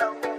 Oh.